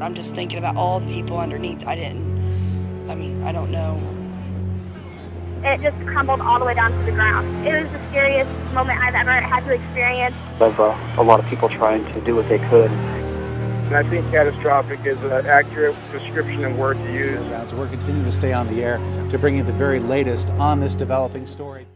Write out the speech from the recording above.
I'm just thinking about all the people underneath. I didn't, I mean, I don't know. It just crumbled all the way down to the ground. It was the scariest moment I've ever had to experience. Of uh, a lot of people trying to do what they could. And I think catastrophic is an accurate description and word to use. So we're continuing to stay on the air to bring you the very latest on this developing story.